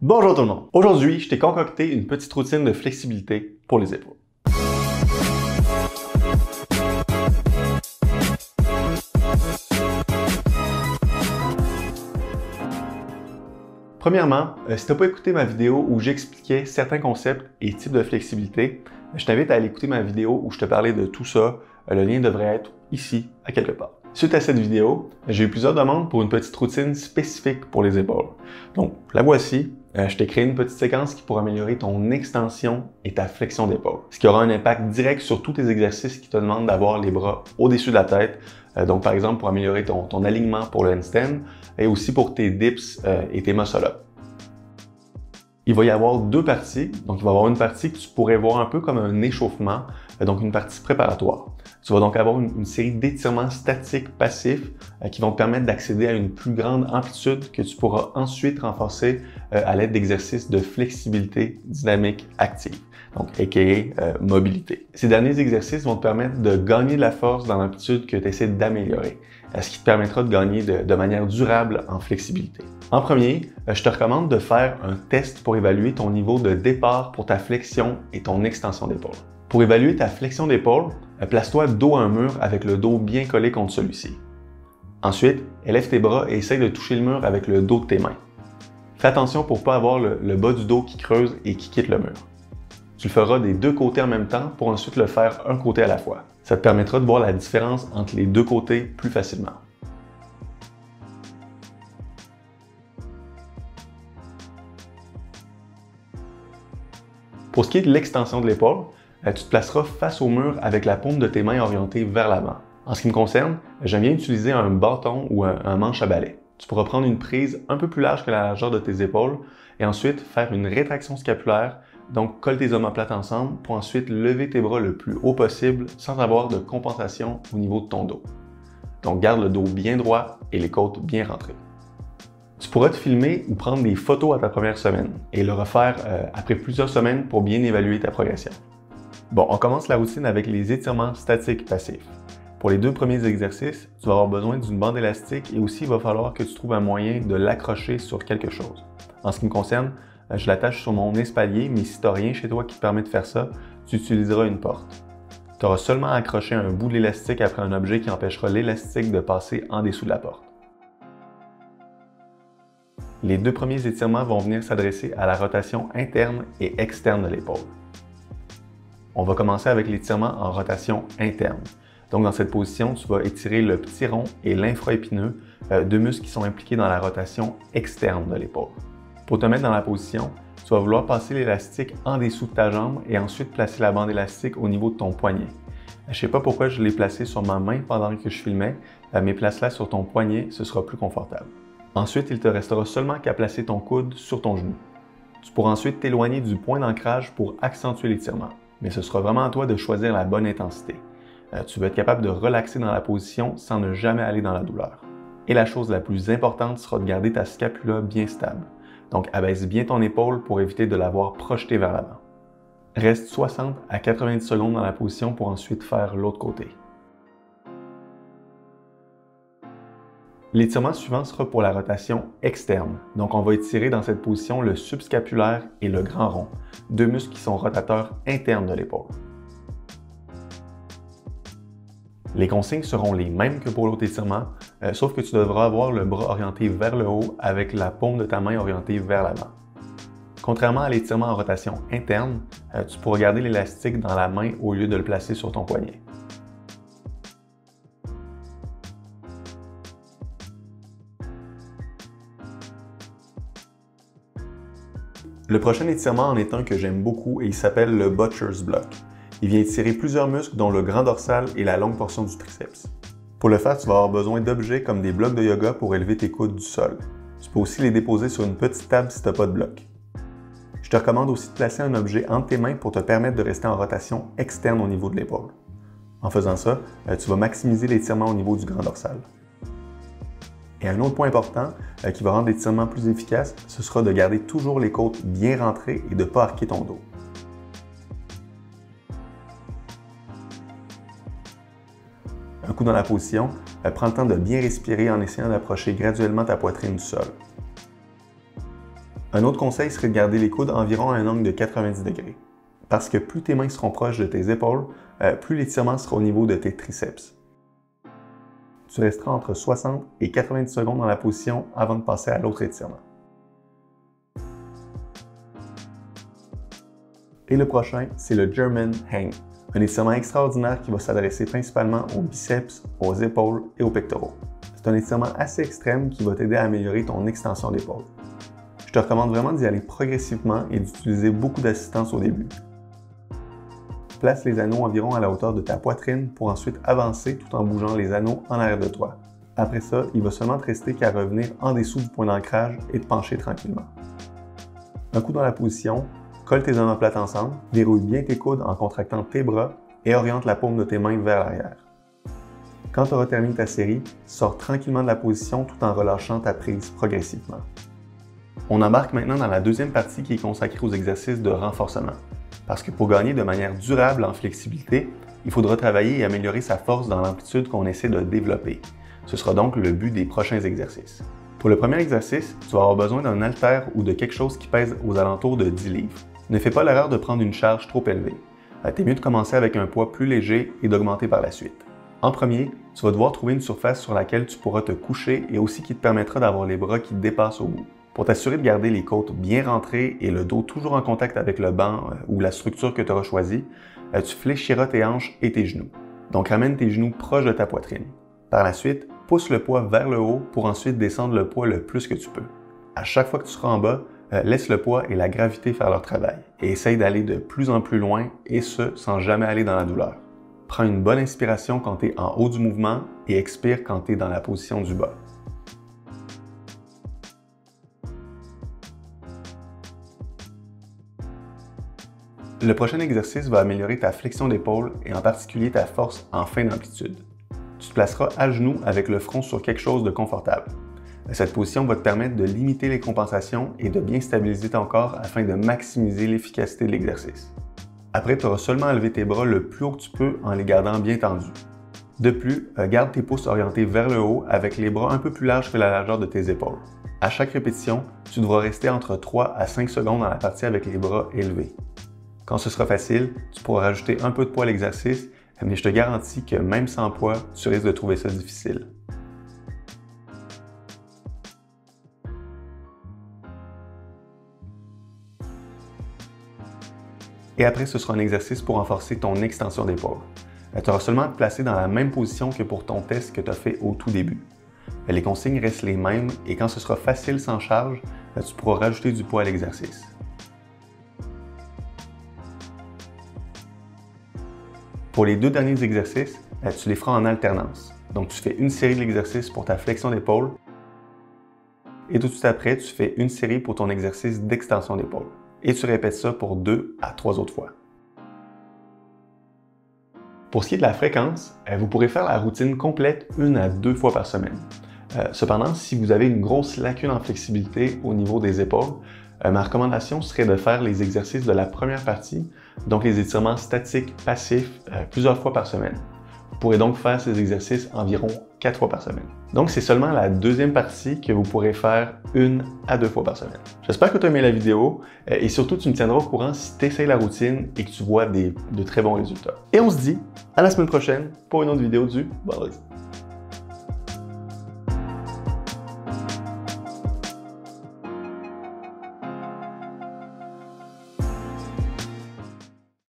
Bonjour tout le monde. Aujourd'hui, je t'ai concocté une petite routine de flexibilité pour les épaules. Premièrement, euh, si tu n'as pas écouté ma vidéo où j'expliquais certains concepts et types de flexibilité, je t'invite à aller écouter ma vidéo où je te parlais de tout ça. Euh, le lien devrait être ici, à quelque part. Suite à cette vidéo, j'ai eu plusieurs demandes pour une petite routine spécifique pour les épaules. Donc, la voici. Euh, je t'ai créé une petite séquence qui pourra améliorer ton extension et ta flexion d'épaule, ce qui aura un impact direct sur tous tes exercices qui te demandent d'avoir les bras au-dessus de la tête. Euh, donc, par exemple, pour améliorer ton, ton alignement pour le handstand et aussi pour tes dips et tes muscle-up il va y avoir deux parties. Donc, il va y avoir une partie que tu pourrais voir un peu comme un échauffement, euh, donc une partie préparatoire. Tu vas donc avoir une, série d'étirements statiques passifs euh, qui vont te permettre d'accéder à une plus grande amplitude que tu pourras ensuite renforcer euh, à l'aide d'exercices de flexibilité dynamique active, donc aka mobilité. Ces derniers exercices vont te permettre de gagner de la force dans l'amplitude que tu essaies d'améliorer, ce qui te permettra de gagner de manière durable en flexibilité. En premier, euh, je te recommande de faire un test pour évaluer ton niveau de départ pour ta flexion et ton extension d'épaule. Pour évaluer ta flexion d'épaule, euh, place-toi dos à un mur avec le dos bien collé contre celui-ci. Ensuite, élève tes bras et essaye de toucher le mur avec le dos de tes mains. Fais attention pour ne pas avoir le, bas du dos qui creuse et qui quitte le mur. Tu le feras des deux côtés en même temps pour ensuite le faire un côté à la fois. Ça te permettra de voir la différence entre les deux côtés plus facilement. Pour ce qui est de l'extension de l'épaule, euh, tu te placeras face au mur avec la paume de tes mains orientée vers l'avant. En ce qui me concerne, j'aime bien utiliser un bâton ou un, manche à balai. Tu pourras prendre une prise un peu plus large que la largeur de tes épaules et ensuite faire une rétraction scapulaire, donc colle tes omoplates ensemble pour ensuite lever tes bras le plus haut possible sans avoir de compensation au niveau de ton dos. Donc garde le dos bien droit et les côtes bien rentrées. Tu pourras te filmer ou prendre des photos à ta première semaine et le refaire euh, après plusieurs semaines pour bien évaluer ta progression. Bon, on commence la routine avec les étirements statiques passifs. Pour les deux premiers exercices, tu vas avoir besoin d'une bande élastique et aussi il va falloir que tu trouves un moyen de l'accrocher sur quelque chose. En ce qui me concerne, je l'attache sur mon espalier, mais si tu n'as rien chez toi qui te permet de faire ça, tu utiliseras une porte. Tu auras seulement à accrocher un bout de l'élastique après un objet qui empêchera l'élastique de passer en dessous de la porte. Les deux premiers étirements vont venir s'adresser à la rotation interne et externe de l'épaule. On va commencer avec l'étirement en rotation interne. Donc dans cette position, tu vas étirer le petit rond et l'infraépineux, euh, deux muscles qui sont impliqués dans la rotation externe de l'épaule. Pour te mettre dans la position, tu vas vouloir passer l'élastique en dessous de ta jambe et ensuite placer la bande élastique au niveau de ton poignet. Je ne sais pas pourquoi je l'ai placé sur ma main pendant que je filmais, euh, mais place-la sur ton poignet, ce sera plus confortable. Ensuite, il te restera seulement qu'à placer ton coude sur ton genou. Tu pourras ensuite t'éloigner du point d'ancrage pour accentuer l'étirement, mais ce sera vraiment à toi de choisir la bonne intensité. Euh, tu vas être capable de relaxer dans la position sans ne jamais aller dans la douleur. Et la chose la plus importante sera de garder ta scapula bien stable. Donc abaisse bien ton épaule pour éviter de l'avoir projetée vers l'avant. Reste 60 à 90 secondes dans la position pour ensuite faire l'autre côté. L'étirement suivant sera pour la rotation externe. Donc, on va étirer dans cette position le subscapulaire et le grand rond, deux muscles qui sont rotateurs internes de l'épaule. Les consignes seront les mêmes que pour l'autre étirement, euh, sauf que tu devras avoir le bras orienté vers le haut avec la paume de ta main orientée vers l'avant. Contrairement à l'étirement en rotation interne, euh, tu pourras garder l'élastique dans la main au lieu de le placer sur ton poignet. Le prochain étirement en est un que j'aime beaucoup et il s'appelle le Butcher's Block. Il vient étirer plusieurs muscles dont le grand dorsal et la longue portion du triceps. Pour le faire, tu vas avoir besoin d'objets comme des blocs de yoga pour élever tes coudes du sol. Tu peux aussi les déposer sur une petite table si tu n'as pas de bloc. Je te recommande aussi de placer un objet entre tes mains pour te permettre de rester en rotation externe au niveau de l'épaule. En faisant ça, euh, tu vas maximiser l'étirement au niveau du grand dorsal. Et un autre point important euh, qui va rendre l'étirement plus efficace, ce sera de garder toujours les côtes bien rentrées et de ne pas arquer ton dos. Un coup dans la position, euh, prends le temps de bien respirer en essayant d'approcher graduellement ta poitrine du sol. Un autre conseil serait de garder les coudes environ à un angle de 90 degrés. Parce que plus tes mains seront proches de tes épaules, euh, plus l'étirement sera au niveau de tes triceps. Tu resteras entre 60 et 90 secondes dans la position avant de passer à l'autre étirement. Et le prochain, c'est le German Hang, un étirement extraordinaire qui va s'adresser principalement aux biceps, aux épaules et aux pectoraux. C'est un étirement assez extrême qui va t'aider à améliorer ton extension d'épaule. Je te recommande vraiment d'y aller progressivement et d'utiliser beaucoup d'assistance au début. Place les anneaux environ à la hauteur de ta poitrine pour ensuite avancer tout en bougeant les anneaux en arrière de toi. Après ça, il va seulement te rester qu'à revenir en dessous du point d'ancrage et te pencher tranquillement. Un coup dans la position, colle tes omoplates ensemble, déroule bien tes coudes en contractant tes bras et oriente la paume de tes mains vers l'arrière. Quand tu auras terminé ta série, sors tranquillement de la position tout en relâchant ta prise progressivement. On embarque maintenant dans la deuxième partie qui est consacrée aux exercices de renforcement. Parce que pour gagner de manière durable en flexibilité, il faudra travailler et améliorer sa force dans l'amplitude qu'on essaie de développer. Ce sera donc le but des prochains exercices. Pour le premier exercice, tu vas avoir besoin d'un haltère ou de quelque chose qui pèse aux alentours de 10 livres. Ne fais pas l'erreur de prendre une charge trop élevée. Euh, t'es mieux de commencer avec un poids plus léger et d'augmenter par la suite. En premier, tu vas devoir trouver une surface sur laquelle tu pourras te coucher et aussi qui te permettra d'avoir les bras qui dépassent au bout. Pour t'assurer de garder les côtes bien rentrées et le dos toujours en contact avec le banc euh, ou la structure que tu auras choisie, euh, tu fléchiras tes hanches et tes genoux. Donc ramène tes genoux proches de ta poitrine. Par la suite, pousse le poids vers le haut pour ensuite descendre le poids le plus que tu peux. À chaque fois que tu seras en bas, euh, laisse le poids et la gravité faire leur travail et essaye d'aller de plus en plus loin et ce, sans jamais aller dans la douleur. Prends une bonne inspiration quand tu es en haut du mouvement et expire quand tu es dans la position du bas. Le prochain exercice va améliorer ta flexion d'épaule et en particulier ta force en fin d'amplitude. Tu te placeras à genoux avec le front sur quelque chose de confortable. Cette position va te permettre de limiter les compensations et de bien stabiliser ton corps afin de maximiser l'efficacité de l'exercice. Après, tu auras seulement à lever tes bras le plus haut que tu peux en les gardant bien tendus. De plus, euh, garde tes pouces orientés vers le haut avec les bras un peu plus larges que la largeur de tes épaules. À chaque répétition, tu devras rester entre 3 à 5 secondes dans la partie avec les bras élevés. Quand ce sera facile, tu pourras rajouter un peu de poids à l'exercice, mais je te garantis que même sans poids, tu risques de trouver ça difficile. Et après ce sera un exercice pour renforcer ton extension d'épaule. Tu auras seulement à te placer dans la même position que pour ton test que tu as fait au tout début. Les consignes restent les mêmes et quand ce sera facile sans charge, euh, tu pourras rajouter du poids à l'exercice. Pour les deux derniers exercices, tu les feras en alternance. Donc tu fais une série de l'exercice pour ta flexion d'épaule et tout de suite après, tu fais une série pour ton exercice d'extension d'épaule et tu répètes ça pour deux à trois autres fois. Pour ce qui est de la fréquence, euh, vous pourrez faire la routine complète une à deux fois par semaine. Euh, cependant, si vous avez une grosse lacune en flexibilité au niveau des épaules, euh, ma recommandation serait de faire les exercices de la première partie, donc les étirements statiques passifs, plusieurs fois par semaine. Vous pourrez donc faire ces exercices environ 4 fois par semaine. Donc c'est seulement la deuxième partie que vous pourrez faire une à deux fois par semaine. J'espère que tu as aimé la vidéo euh, et surtout tu me tiendras au courant si tu essayes la routine et que tu vois de très bons résultats. Et on se dit à la semaine prochaine pour une autre vidéo du vendredi.